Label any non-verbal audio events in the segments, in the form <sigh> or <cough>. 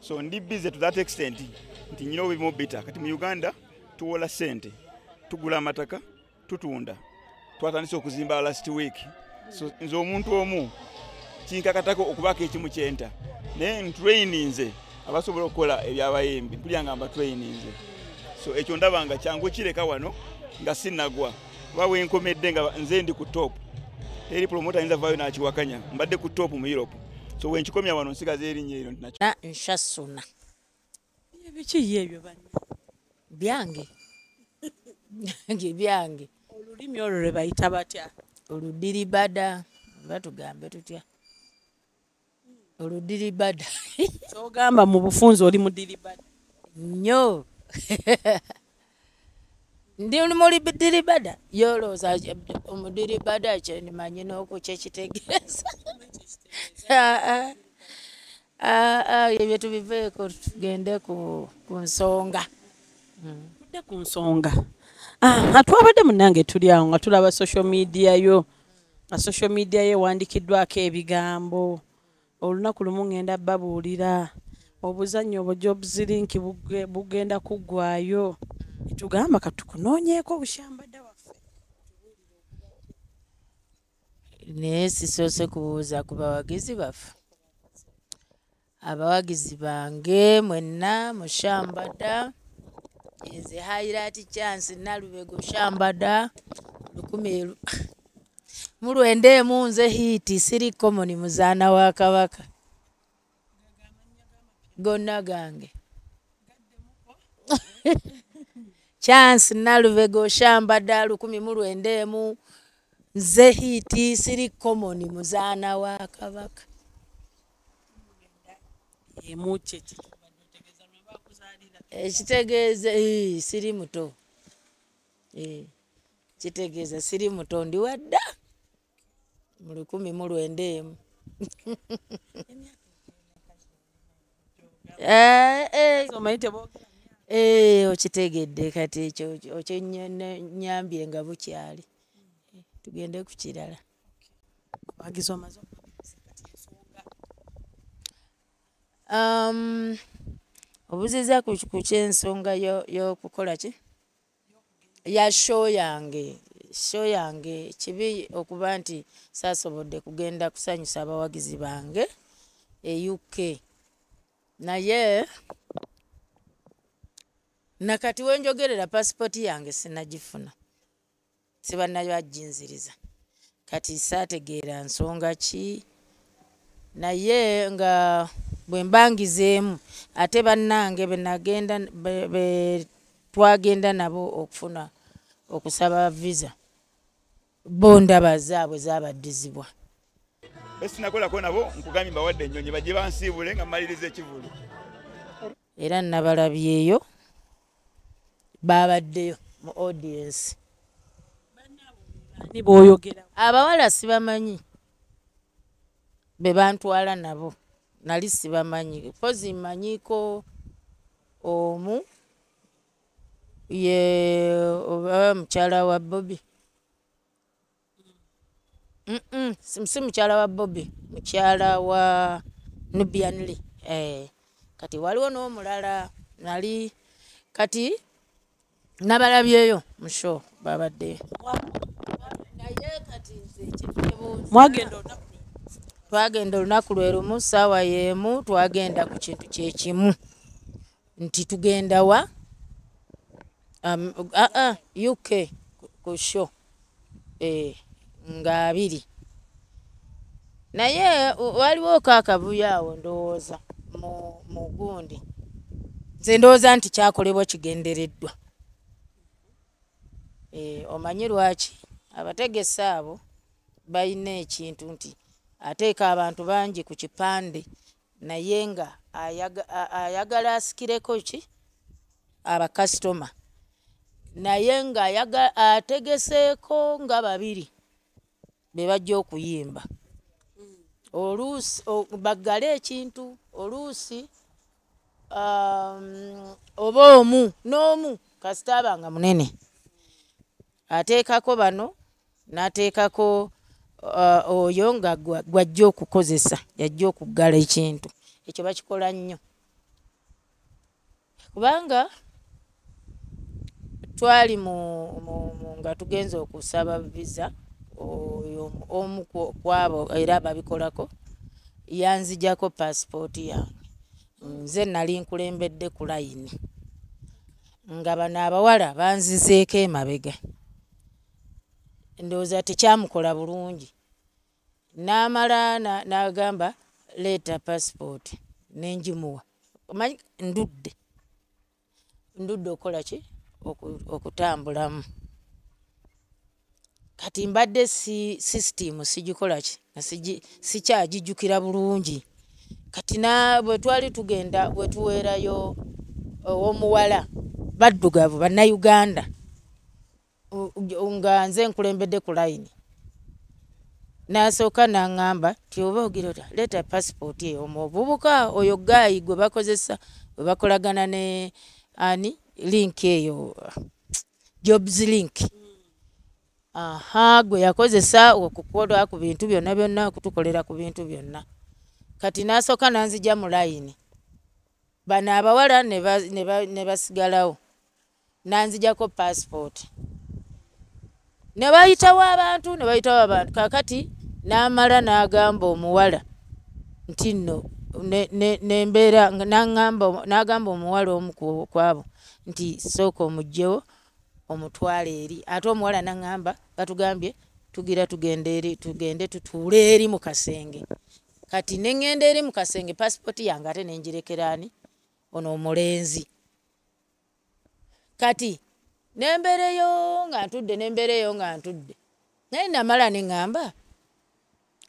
so ndi busy to that extent nti nyina obimobita kati mu uganda tuwola sente tugula amataka tutunda. Twatandise okuzimba last week. So nze omuntu omu kinkakatako okubaako ekimu kyenta naye ntraininze abasobola okukola ebyabayimbi mpulya mba traininze. So ekyo ndaba nga kyangu kireka wano nga sinagwa. Kuba wenkomedde nga nze ndi ku top eri promota ayinza vaayo nakiwakanya mbadde ku top mu europe so wenkikomya wano nsigaza erinnya eryo nti nakyo na nshasuna. Ebiki ye ebyo banna byange. Byange byange. Olulimi olwo lwe bayita batya? Oludiribada oba tugambe tutya? Oludiribada kyogamba mu bufunzi oli mudiribada nnyo <laughs> ndi mudiribada yolooza omudiribada kyenimanyi n'okukyekitegeeza <laughs> ebyo tubiveeko tugende ku nsonga. Tudde ku nsonga. Ah, twabadde munange tuli awo nga tulaba social media yo. Nga social media yo ewandikiddwako ebigambo. Olunaku lumu ŋŋenda babuulira. Obuzannyo obwo buge- bugenda kuggwayo tugamba katukunoonyeeko obushambadda waffe. Naye sisoose kubuuza ku bawagizi baffe. Abawagizi bange mwenna mushambada nze hairati chance nalubego shambada lukumi elu <laughs> mulwenda emu nze hiiti siri komoni muzaana wa kabaka. Gonna gange chance nalubego shambada lukumi mulwenda emu nze hiiti siri komoni muzaana wa kabaka. Ekitegeeza ii, siri muto. Ii, kitegeeza siri muto ndi wadda. Mu lukumi mu lwenda emu Eh, eh, omanyi teboogera eh, okitegedde kati ekyo okyenyambye nga bukyali. Tugende ku kirala. Um, obuziza ku kyensonga yo- y'okukola ki? Ya show yange show yange. Kibi okuba nti saasobodde kugenda kusanyusa abawagizi bange e uk naye nakati wenjogerera pasipooti yange sinagifuna. Sibanayo ajinziriza kati saategeera nsonga ki? Naye nga bwe mbangizeemu ate bannange benagenda be- twagenda nabo okufuna okusaba visa bo ndaba zaabwe zabaddizibwa esinakolako nabo nkugambye mbawadde ennyonyi bajje bansiibule nga mmaliriza ekivulu era nabalabyeyo babaddeyo mu audience. Abawala sibamanyi be bantwala nabo nali sibamanyi. Pozi manyiko omu ye oba mukyala wa bobi. Si mukyala wa bobi mukyala wa nubianli eh, kati waliwo n'omulala nali kati nabalabyeyo? Ekiteebuuza mwagenda olunaku twagenda olunaku lwe lumu saawa y'emu twagenda ku kintu kyekimu nti tugenda wa? Um, uh, uk ku- sho. Eh, nga abiri. Naye waliwo ko akavuyo awo ndowooza mu, mu gundi. Nze ndowooza nti kyakolebwa kigendereddwa omanyi lwaki? Abategesi abo balina ekintu nti ateeka abantu bangi ku kipande naye nga ayagala asikireko ki? Abakasitoma. Naye nga ategeseeko nga babiri be bajja okuyimba. Oluusi baggale ekintu oluusi um, oba omu n'omu kasita abanga munene ateekako bano n'ateekako uh, oyo nga gwa- gwajja okukozesa yajja okuggala ekintu. Ekyo bakikola nnyo. Kubanga twali mu, mu, mu nga tugenze okusaba visa omu kwabo era ababikolako yanzijako paasipooti yange. Nze nali nkulembedde ku layini nga bano abawala banzizeeko emabega ndowooza tekyamukola bulungi. N'amala na- n'agamba leeta paasipooti nenjimuwa omanyi ndudde. Ndudde okukola ki? Oku- okutambulamu. Kati mbadde si sisitimu sigikola ki? Nga sigi- sikyagijjukira bulungi. Kati na bwe twali tugenda bwe tuweerayo owomuwala baddugavu bannayuganda nga nze nkulembedde ku layini n'asooka n'aŋŋamba ti oba ogira ota leeta paasipooti eyo. Omuvubuka oyo gaayi gwe bakozesa bwe bakolagana ne ani? Link eyo jobs link. Aha gwe yakozesa okukola ku bintu byonna byonna okutukolera ku bintu byonna. Kati n'asooka n'anzija mu layini bano abawala ne ba- ne ba- ne basigalawo. Nanzijako paasipooti ne bayitawo abantu ne bayitawo abantu. Kakati n'amala n'agamba omuwala nti nno ne- ne- nembeera n'agamba omuwala omu kwabo nti sooka omugjewo omutwale eri. Ate omuwala naŋŋamba batugambye tugira tugende eri tugende tutuule eri mu kasenge. Kati neŋŋenda eri mu kasenge paasipooti yange ate nengirekera ani? Ono omulenzi. Kati nembeereyo nga ntudde nembeereyo nga ntudde. Naye namala neŋŋamba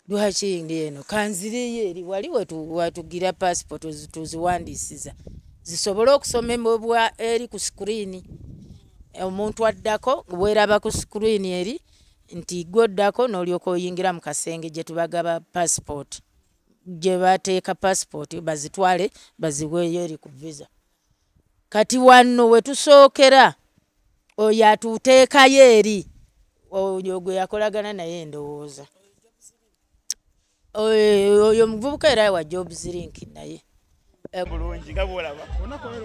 lwaki ndi eno? Kanzireyo eri wali wetu- watugira paasipooti ozi- tuziwandiisiza. Zisobole okusomebwa eri ku sikuriini omuntu addako bweraba ku sikuriini eri nti gwe oddako n'olyoka oyingira mu kasenge gye tubagaba paasipooti gye bateeka paasipooti bazitwale baziweeyo eri ku visa. Kati wano we tusookera oyo atuteekayo eri oyo gwe yakolagana naye ndowooza Oyo- muvubuka era wa jobs link naye. Bulungi nga bwolaba. Olunaku olwe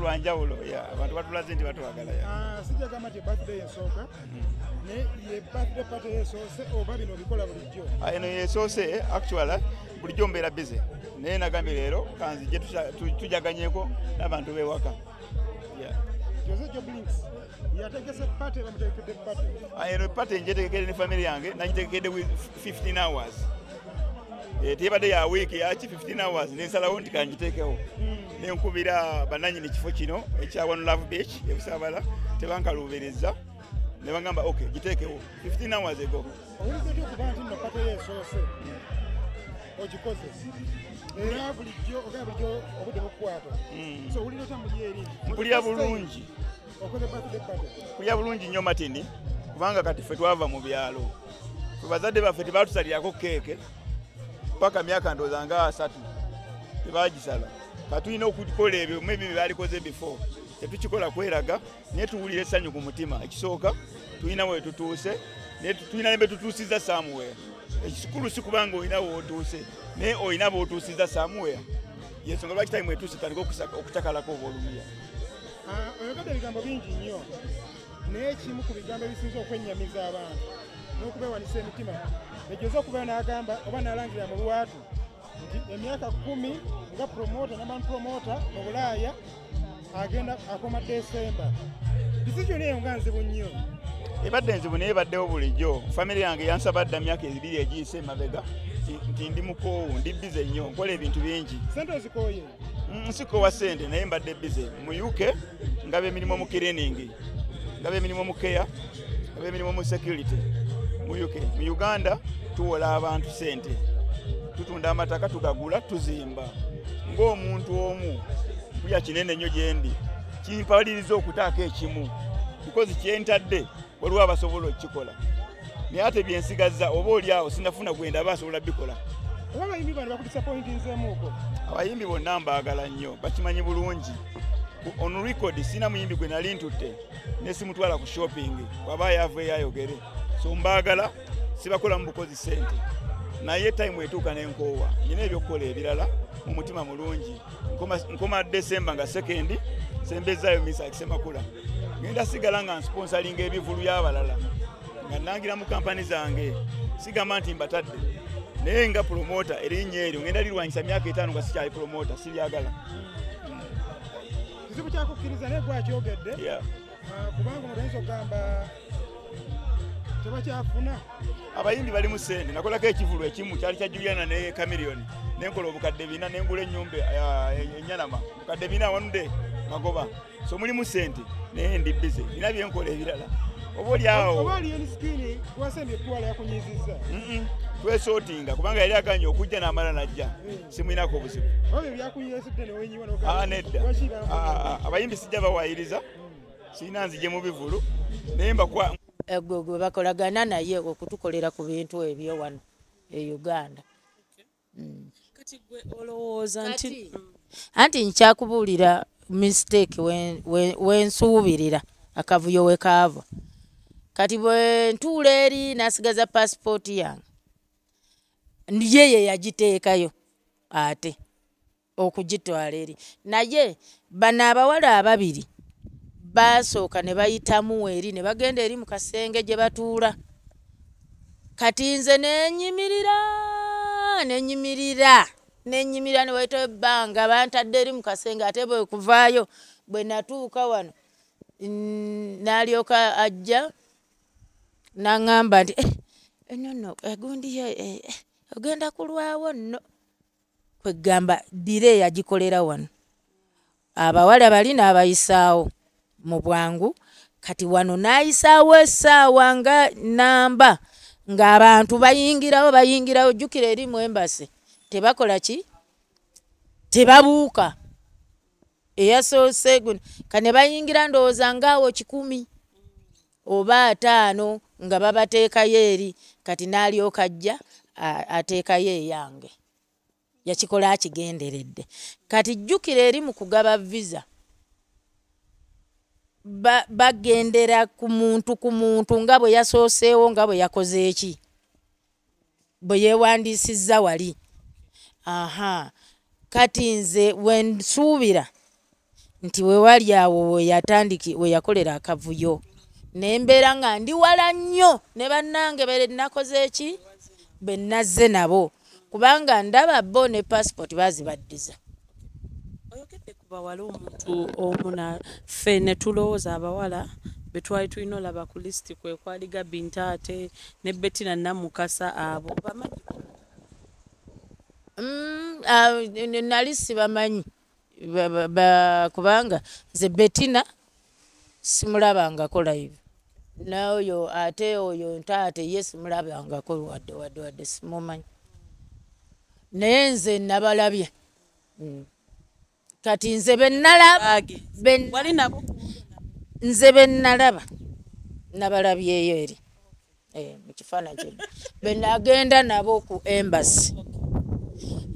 lwanjawulo abantu batulaze nti batwagala ya. Ah, sijagamba nti birthday ensooka naye ye birthday party esoose oba bino obikola bulijjo. Ah, eno yesoose actual bulijjo mbeera bize naye nagambye leero kanzije tujaganyeko n'abantu b'ewaka jose joblinks yategese party bamutegekedde party. Ah, eno pate njetegekedde ne family yange nagitegekedde with 15 hours. Eh, tebadde ya wiiki yaki 15 hours nensalawo nti kangiteekewo. Nenkubira bananyini kifo kino ekya one love beach ebusaabala tebankaluubiriza. Ne bagamba ok giteekewo. 15 hours ego owulidde ty okuba nti nno party yesoose ogikoze. Era bulijjo ogaa bulijjo obudde bukukwata so owulira otya muli eri? Mpulira bulungi kulya bulungi nnyo matini kubanga kati ffe twava mu byalo. Fe bazadde baffe tebatusalirako keeke paka myaka ndooza nga asatu tebagisala. Katulina okukola ebyo maybe bye balikoze before. Tetukikola kweraga naye tuwulira essanyu ku mutima. Ekisooka tulina we tutuuse naye tu- tulina ne betutuusiza samuwere ekikulu si kubanga olina wootuuse naye olina bootuusiza samuwere yensonga lwaki tayimu etuuse tandika okutakalako oba olumiya Ah, oyogadde ebigambo bingi nnyo. Naye ekimu ku bigambo ebisinza okwennyamiza abantu n'okubeewanisa emitima ejoza okubeera n'agamba oba n'alangirira mu lwatu nti emyaka kumi nga promota naban promota mu bulaaya agenda akoma desemba disijoni eyo nga nzibu nnyo. Ebadde nzibu naye ebaddewo bulijjo. Famire yange yansaba dda myaka ebiri egiyise emabega nti- ndi mukoowu ndi bize nnyo nkola ebintu bingi. Sente ozikooye nsikowa sente naye mbadde bize mu uk ngaba emirimu mu cleaning ngaba emirimu mu care ngaba emirimu mu security. Mu uk mu uganda tuwola abantu sente. Tutunda amataka tugagula tuzimba. Ng'omuntu omu mpulya kinene nnyo gyendi kimpaliriza okutaako ekimu. Bikozi kyentadde waliwo abasobola okukikola. Naye ate byensigazza oba oli awo sinafuna gwenda aba asobola bikola abayimbi bano bakudisappointinzeemuuko abayimbi bonna mbaagala nnyo bakimanyi bulungi. On record sina muyimbi gwe nali ntutte ne simutwala ku shopping waba yaaveeyo ayogere so mbaagala sibakola mu bukozi sente naye time etuuka nenkoowa nina ebyokukola ebirala mu mutima mulungi. Nkoma- desemba nga sekendi sembezaayo misa akisemakula ngenda sigala nga nsponsalinga ebivulu y'abalala nga nangira mu kampani zange. Sigamba nti mbatadde naye nga promota erinnya eryo ngenda lirwanyisa myaka etaano nga sikyali promota siryagala kizibu kyakukkiriza naye gwakyogedde Yeah. Ah, kubanga ono bayinza okugamba tebakyafuna. Abayimbi balimu sente nakolako ekivulu ekimu kyali kya juliana ne cameroni nenkola obukadde bina nengula enyumba enyanama bukadde bina wanude magoba. So mulimu sente naye ndi bize bina byenkola ebirala oba oli awo. Oba aliyeni sikini gwasembye etwala yakunyiziza. Mm-mm. twesootinga kubanga yali aganye okujja n'amala najja. Simwinako obuzibu. Ah, nedda. Ah, ah, abayimbi sijja bawayiriza sirina nzije mu bivulu naye mbakwa gwe bakolagana naye okutukolera ku bintu ebyo wano e uganda. Kati gwe olowooza nti anti nkyakubuulira mistake wen- wen- wensuubirira akavuyo we kaava kati bwe ntuula eri nasigaza pasipooti yange ye ye yagiteekayo ate okugitwala eri. Naye bano abawala ababiri basooka ne bayitamu eri ne bagenda eri mu kasenge gye batuula. Kati nze nenyimirira nenyimirira nenyimirira ne waita ebbanga bantadde eri mu kasenge ate bwe kuvaayo bwe natuuka wano n'alyoka ajja n'aŋŋamba nti "Eh, eh, nono egundi yo eh, eh, ogenda kulwawo nno. Kwegamba dira eyagikolera wano. Abawala bali n'abayisaawo mu bwangu kati wano n'ayisaawo essaawa nga namba ng'abantu bayingirawo bayingirawo jjukira eri mu embasi tebakola ki? Tebabuuka. Eyasoose guno kane bayingira ndowooza ngaawo kikumi oba ataano nga babateekayo eri kati n'alyoka ajja a- ateekayo eyange yakikola akigenderedde. Kati jjukira eri mu kugaba visa ba- bagendera ku muntu ku muntu nga bwe yasooseewo nga bwe yakoze eki? Bwe yeewandiisizza wali. Aha. Kati nze wensuubira nti wewali awo weyatandiki weyakolera akavuyo nembeera nga ndi wala nnyo ne bannange be nakoze eki be nazze nabo. Kubanga ndaba bo ne pasipoti bazibaddiza oyogedde ku bawala omuntu omu na ffe ne tulowooza abawala be twali tulina olaba ku lisiti kwe kwali gabi ntaate ne betina namukasa abo. Bamanyi? Mm, ah, nali sibamanyi. Ba- ba- ba- kubanga nze betina simulabangako live naoyo ate oyo ntaate ye simulabangako wadde wadde wadde simumanyi. Naye nze nabalabye. Mm. kati nze benalaba nze benalaba nabalabyeyo eri. Eh, mu kifaananyi kino. Benagenda nabo ku embasi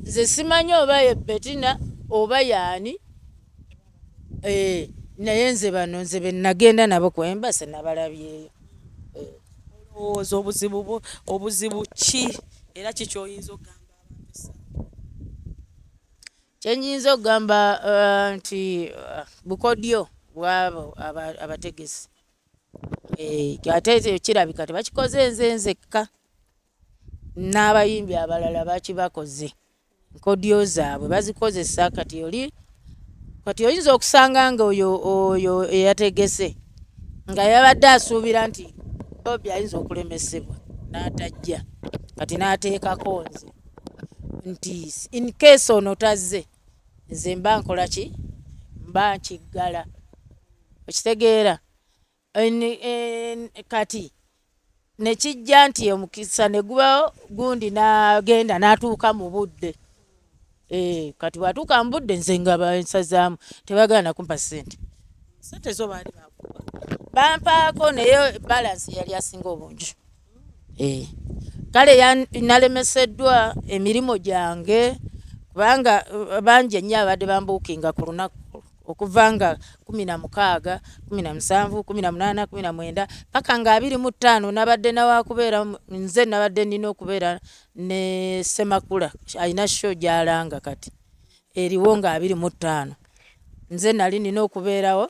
nze simanyi oba ye betina oba yaani? Eh, naye nze bano nze benagenda nabo ku embasi nabalabyeyo olowooza obuzibu obuzibu ki? Era kikyoyinza okugamba kyenyinza okugamba uh, nti uh, bukodyo bwabo aba- abategesi Eh, ate kirabika tebakikoze nze nzekka. N'abayimbi abalala bakibakoze nkodyo zaabwe bazikozesa kati oli kati oyinza okusanga nga oyo oyo eyategese nga yabadde asuubira nti bobi ayinza okulemesebwa n'atajja kati n'ateekako nze nti in case ono tazze nze mba nkola ki? Mba nkiggala. Okitegeera kati nekijja nti omukisa ne gubawo gundi n'agenda n'atuuka mu budde kati bwatuuka mu budde nze nga bansazaamu tebagaana kumpa sente sente zo baali bakuba. Bampaako naye balansi yali asinga obungi. Eh. kale nalemeseddwa emirimu gyange kubanga uh, bangi ennyo abadde bambuukinga ku lunaku okuva nga kumi na mukaaga kumi na musanvu kumi na munaana kumi na mwenda paka nga abiri mu ttaano nabadde nawakubeera nze nabadde nina okubeera ne semakula alina sho gyalanga kati. Eriwo nga abiri mu ttaano. Nze nali nina okubeerawo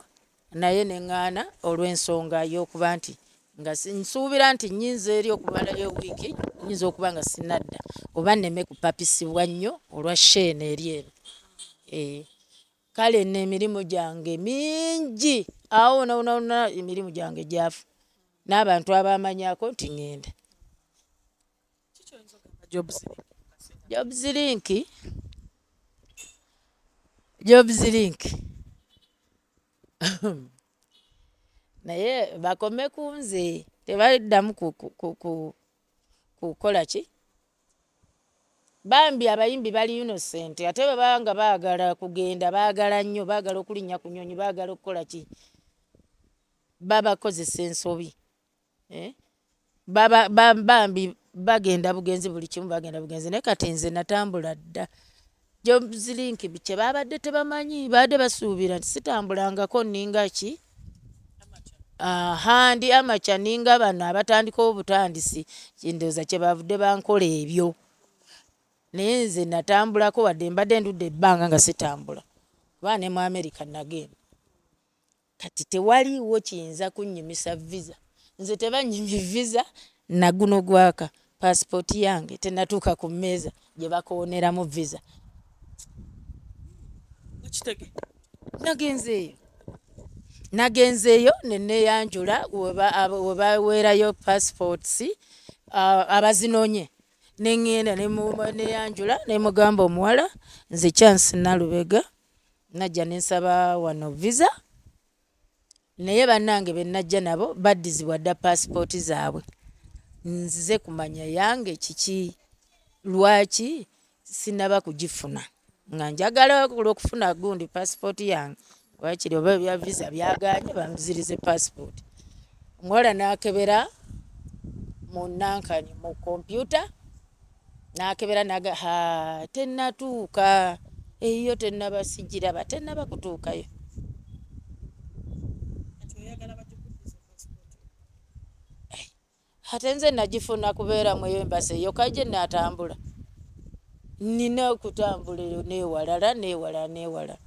naye neŋŋaana olw'ensonga y'okuba nti nga nsuubira nti nyinza eri okubalayo wiiki nyinza okuba nga sinadda oba nneme kupapisibwa nnyo olwa sheene eri eno Eh, kale nno emirimu gyange mingi awo wonawonawona emirimu gyange gyafu n'abantu abamanyako nti ŋŋenda jobs jobs link jobs link naye bakome ku nze tebaddamu ku- ku- ku- ku- kukola ki bambi abayimbi bali innocent ate baba nga baagala kugenda baagala nnyo baagala okulinnya ku nyonyi baagala okukola ki? Babakozesa ensobi eh? bambi bagenda bugenzi buli kimu bagenda bugenzi naye kati nze natambula dda. Jobs link kye babadde tebamanyi baadde basuubira nti sitambulangako ninga ki? Aha ndi amaca ninga bano abatandikawo obutandisi kindowooza kyebavudde bankola ebyo naye nze natambulako wadde mbadde ndudde ebbanga nga sitambula. Kuba ne mu america nagenda. Kati tewaliiwo kiyinza kunnyimisa visa. Nze tebanyimye visa naguno gwaka. Pasipooti yange tenatuuka ku mmeeza gye bakooneramu visa. Ekitege. Nagenzeeyo nagenzeeyo neneyanjula we baweerayo passports uh, neŋŋenda nemu- neyanjula nemugamba omuwala nze chance nalubega najja nensaba wano visa naye bannange benajja nabo baddizibwa dda pasipooti zaabwe. Nzize kumanya yange kiki lwaki sinaba kugifuna? Nga njagala olwokufuna gundi pasipooti yange wakiri oba ebya visa byaganye bamuzirize pasipooti omuwala nakebera mu nankani mu kompyuta nakebera naga ha tenatuuka eyo tenaba sigiraba tenaba kutuukayo. Ate nze nagifuna kubeera mu embasi eyo kaje natambula nina okutambula eyo newalala newala newala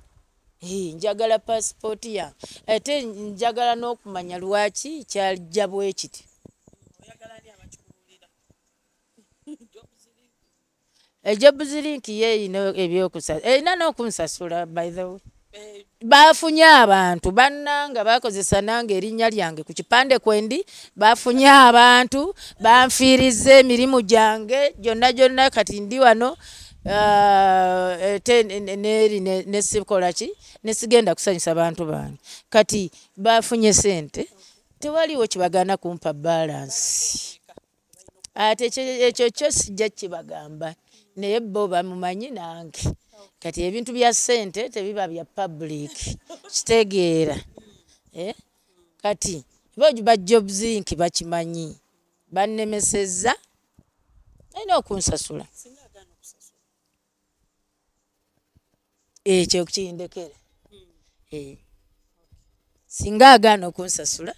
njagala pasipooti yange ate njagala n'okumanya lwaki kyajja bwe kiti ejobuzirink ye erina ebyokusasula erina n'okunsasula by the way. Bafunye abantu bannanga bakozesa nange erinnya lyange ku kipande kwendi bafunye abantu banfiiriza emirimu gyange gyonna gyonna kati ndi wano ah, ate ne- neri ne- nesikola ki? Nesigenda kusanyusa bantu bange. Kati bafunye sente tewaliwo kibagana kumpa balansi ate ekyo kyo sijja kibagamba naye bo bamumanyi nange. Kati ebintu bya ssente tebiba bya public. <laughs> Kitegeera. Eh? kati bo ba jobzink bakimanyi. Bannemesezza. Alina okunsasula. Ekyo kindekere Eh. singa agaana okunsasula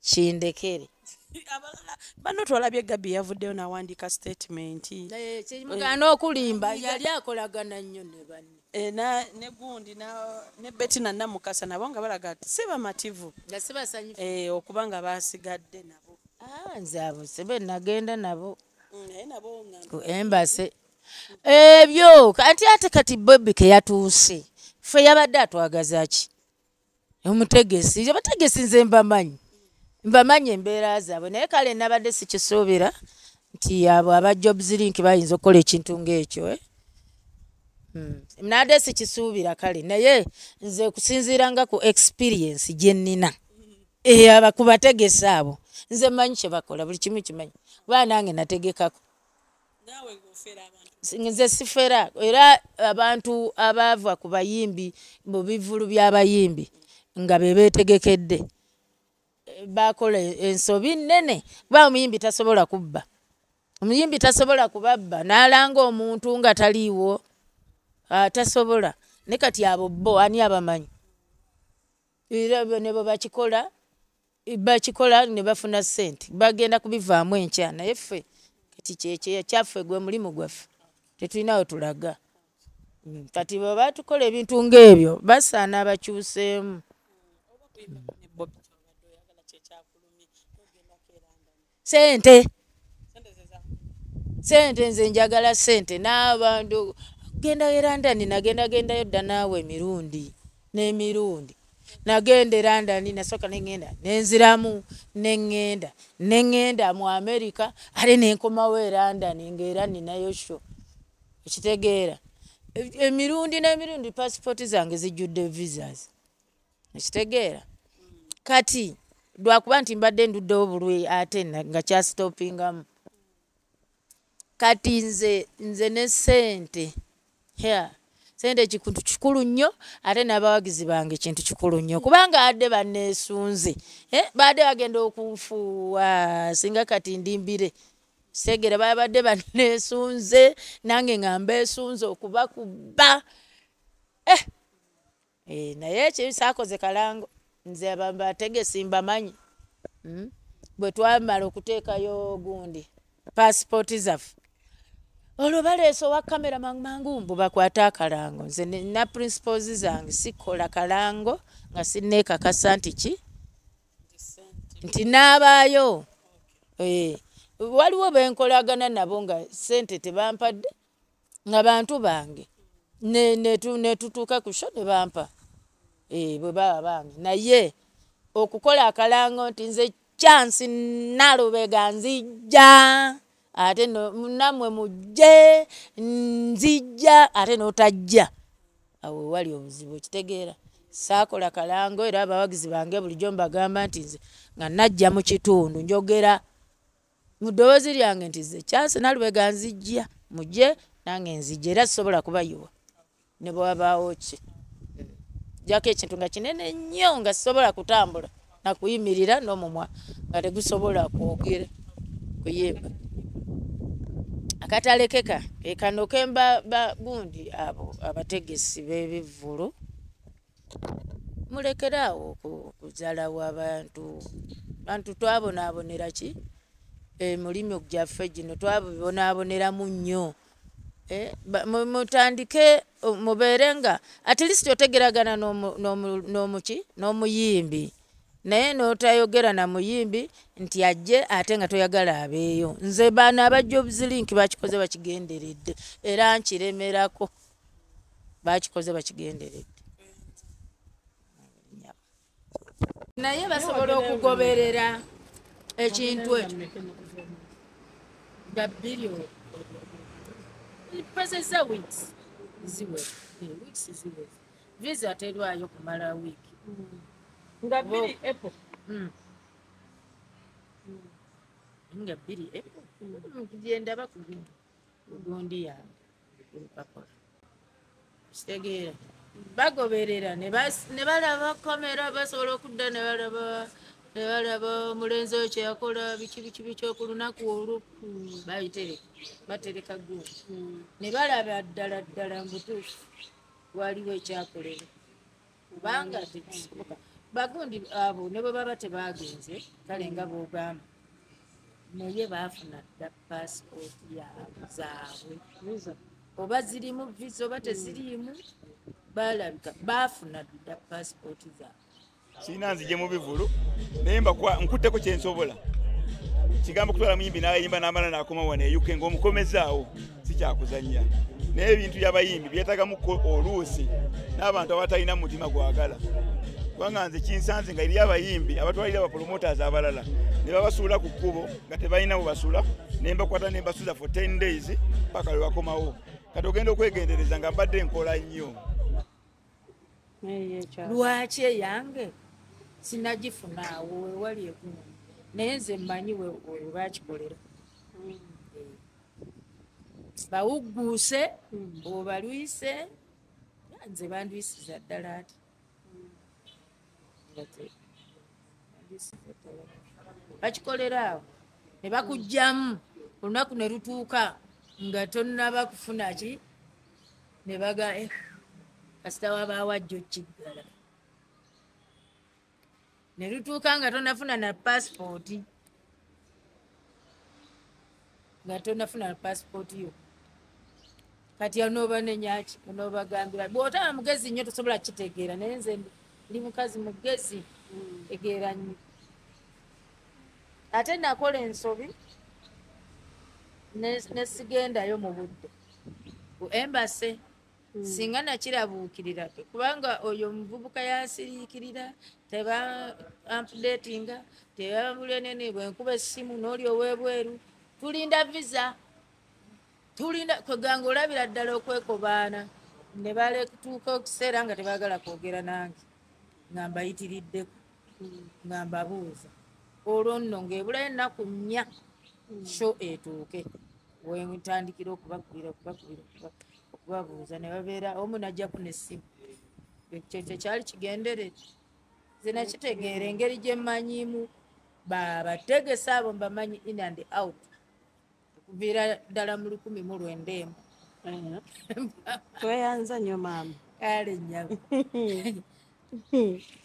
kindekere <laughs> bano twalabye gabi yavuddeyo nawandiika statement. Kimugana okulimba yali akolagana nnyo ne banne. Eh, na- ne gundi na- ne betina namukasa nabo nga balaga ti si bamativu eh, okuba nga basigadde nabo. Ah, nze abo sebe nagenda nabo. Mm, ku embase ebyo anti ate kati bobi keyatuuse fe yabadde atwagaza ki? Omutegesi abategesi nze mbamanyi mbamanyi embeera zaabwe. Naye kale nabadde sikisuubira nti abo aba jobs link bayinza okukola ekintu ngaekyo eh? Mm. nabadde sikisuubira kale. Naye nze kusinziiranga ku experience gye nnina aba- ku bategesi abo. Nze mmanyi kye bakola buli kimu kimanyi. Kuba nange nategekako. Nze sifera. Era abantu abaava ku bayimbi mu bivulu by'abayimbi nga be beetegekedde bakola ensobi nnene kuba omuyimbi tasobola kubba. Omuyimbi tasobola kubabba n'alanga omuntu nga taliiwo tasobola. Ne kati abo bo ani abamanyi? Era ne bwe bakikola bakikola ne bafuna ssente bagenda kubivaamu enkya naye ffe kati kyekye kyaffe gwe mulimu gwaffe tetulina we tulaga. Mm, kati bwe batukola ebintu ng'ebyo basaana bakyuseemu sente. Sente nze njagala sente. N'abantu genda e london nagenda gendayo dda naawe emirundi n'emirundi. Nagenda e london nasooka neŋŋenda nenziramu neŋŋenda neŋŋenda mu america ate nenkomawo e london ng'era ninayo sho ekitegeera. E- emirundi n'emirundi pasipooti zange zijjudde visas. Ekitegeera. Kati lwakuba nti mbadde nduddewo bulwi ate nga kyasitopingamu kati nze nze ne sente yeah. sente kintu kikulu nnyo ate n'abawagizi bange kintu kikulu nnyo kubanga adde banneesunze badde bagenda okunfuuwa singa kati ndimbire segere babadde banneesunze nange nga mbeesunze okubakuba eh. Eh, naye ekibi saakoze kalango nze bategesi mbamanyi mm? bwe twamala okuteekayo gundi paasipooti zaffe. Olwo baleese owa kamera mangu mbu bakwate akalango. Nze na principles zange sikola kalango nga sinneekakasa nti ki? Nti naabaayo waliwo benkolagana nabo nga sente tebampadde nga bantu bange. Ne- netu- netutuuka ku sho ne bampa bwe baba bange. Naye okukola akalango nti nze chansi nalubega nzijja ate nammwe mujje nzijja ate notajja. Awo wali obuzibu okitegeera. Saakola kalango era abawagizi bange bulijjo mbagamba nti nze nga najja mu kitundu njogera. Mu ddoboozi lyange nti nze chansi nalubega nzijja mujje nange nzijja era sisobola kubayiwa. Ne bwabaawo ki jjako ekintu nga kinene nnyo nga sisobola kutambula nakuyimirira n'omumwa nga tegusobola kwogera kuyimba. Akatalekeka ekano kemba bagundi abo abategesi b'ebivvulu. Mulekeraawo oku- okuzaalawo abantu bantu twabonaabonera ki? Emulimi gyaffe gino twabibonaaboneramu nnyo. Eh, mutandike o- mubeere nga at least otegeragana n'omu- n'omu- n'omuki n'omuyimbi naye n'otayogera na muyimbi nti ajje ate nga toyagala abeeyo. Nze baana abajja obuzirinki bakikoze bakigenderedde. Era nkiremerako. Bakikoze bakigenderedde. Naye basobola okugoberera ekintu ekyo mpezeza weeks. Ziwe Eh, weeks ziwe visa terwayo kumala wiiki nga bbiri apple. nga bbiri genda bakugundi kugundi yange kulupapula kitegeera bagoberera ne balaba kamera basobola okudda ne balaba ne balaba omulenzi oyo kyeyakola biki biki biki ku lunaku olwo bayitereka batereka gundi ne balaba ddala ddala mubutuufu waliwo ekyakolera. Kubanga tekisoboka. Bagundi abo ne bwe baba tebagenze kale nga bwogamba naye baafuna dda paasipooti yaabwe zaabwe. Oba zirimu visa oba teziriimu balabika baafuna dda paasipooti zaabwe sirina nzije mu bivulu naye nkutteko kyensobola kigambo kutwala muyimbi n'ayimba n'amala n'akoma wano eyuke ng'omukomezaawo sikyakuzannya naye ebintu by'abayimbi byetagamuko oluusi n'abantu abatalina mu mutima gwagala. Kubanga nze kinsanze nga eriyo abayimbi abatwalira abapromoters abalala ne babasuula ku kkubo nga tebalina bwe basula ne mbakwata ne mbasuza for 10 days paka lwe bakomawo. Kati ogenda okwegendereza nga mbadde nkola nnyo. Lwaki eyange sinagifunaawo wewali egumu naye nze mmanyi we bakikolera. Bawugguuse obalwise nze bandwisiza ddala ati ddala. bakikolera awo ne bakugjamu olunaku ne lutuuka nga tonnaba kufuna ki? Ne baga eh, kasita wabawajjo kiggala ne lutuuka nga tonafuna na pasipooti nga tonafuna na pasipooti yo. Kati onooba nenyaki onoobagambira bw'otaba mugezi nnyo tosobola kitegeera naye nze ndi- mukazi mugezi tegeera nnyo. Ate nakola ensobi ne- nesigendayo mu budde. Embase singa nakirabuukirira kubanga oyo omuvubuka yansiriikirira teba ampudetinga tebabulyenene bwenkuba essimu n'oli ow'ebweru tulinda visa tulinda kweganga olabira ddala okwekobaana ne baletuuka okuseera nga tebaagala kwogera nange nga mbayitiriddeko nga mbabuuza. Olwo nno ng'ebulayo ennaku nnya sho etuuke wentandikira okubakubira okubakubira okuba- okubabuuza ne babeera omu najjaku nessimu ekyo tekyali kigenderere nze nakitegeera engeri gye mmanyimu babategesa abo mbamanyi in and out. Okuviira ddala mu lukumi mu lwenda emu tweyanza nnyo maama. Kale nyabo <laughs>